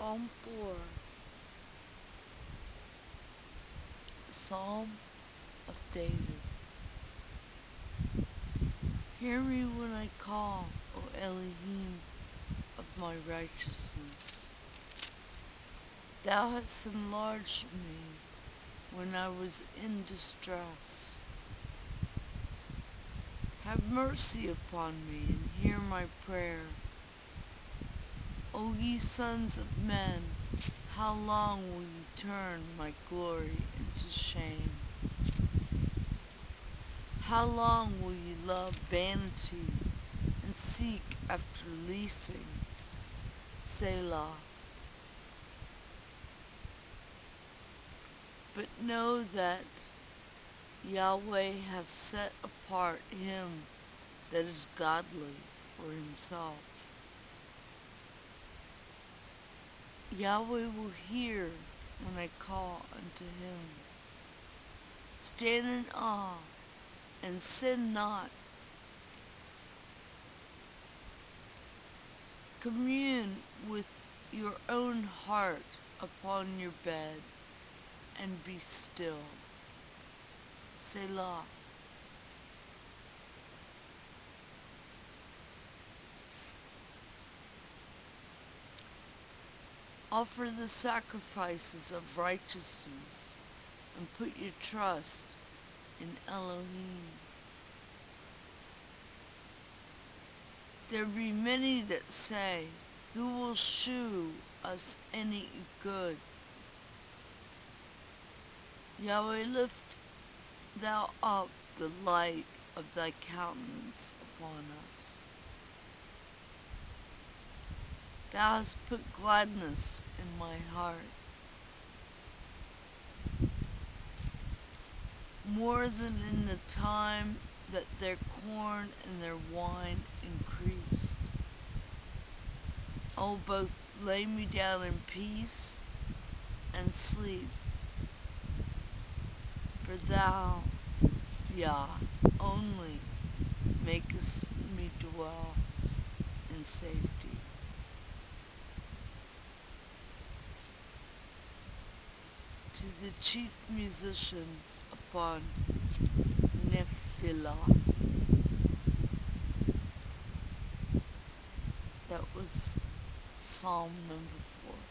Psalm 4 Psalm of David Hear me when I call, O Elohim of my righteousness. Thou hast enlarged me when I was in distress. Have mercy upon me and hear my prayer. O ye sons of men, how long will ye turn my glory into shame? How long will ye love vanity and seek after leasing? Selah. But know that Yahweh hath set apart him that is godly for himself. Yahweh will hear when I call unto him. Stand in awe and sin not. Commune with your own heart upon your bed and be still. Selah. Offer the sacrifices of righteousness and put your trust in Elohim. There be many that say, Who will shew us any good? Yahweh, lift thou up the light of thy countenance upon us. Thou hast put gladness in my heart. More than in the time that their corn and their wine increased. Oh, both lay me down in peace and sleep. For thou, Yah, only makest me dwell in safety. To the chief musician upon Nephilah. That was Psalm number four.